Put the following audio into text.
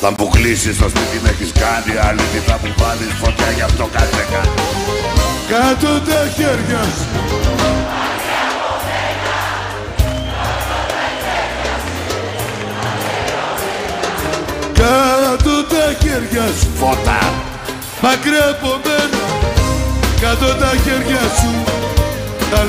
Θα μου κλείσεις το σπίτι με έχεις κάνει Αλήθεια θα μου βάλεις φωτιά γι' αυτό κάτσε κάτω Κάτω τα χέρια σου. Κάτω τα χέρια σου. Φώτα. Μακριά από μένα. Κάτω τα χέρια σου. Τα